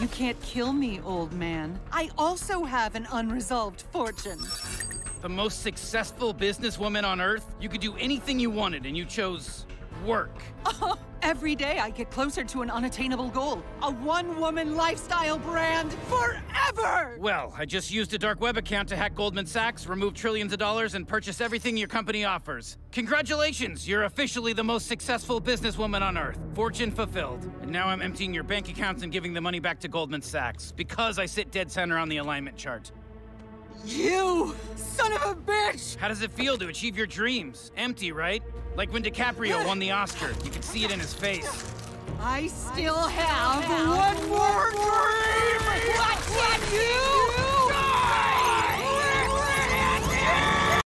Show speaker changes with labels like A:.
A: You can't kill me, old man. I also have an unresolved fortune.
B: The most successful businesswoman on Earth? You could do anything you wanted, and you chose work.
A: Oh, every day I get closer to an unattainable goal. A one-woman lifestyle brand forever!
B: Well, I just used a dark web account to hack Goldman Sachs, remove trillions of dollars, and purchase everything your company offers. Congratulations! You're officially the most successful businesswoman on Earth. Fortune fulfilled. And now I'm emptying your bank accounts and giving the money back to Goldman Sachs, because I sit dead center on the alignment chart.
A: You son of a bitch!
B: How does it feel to achieve your dreams? Empty, right? Like when DiCaprio won the Oscar. You could see it in his face.
A: I still have one more